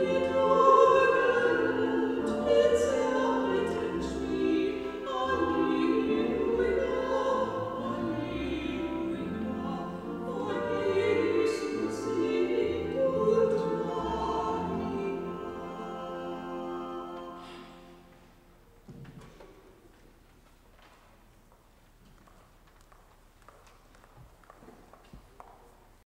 You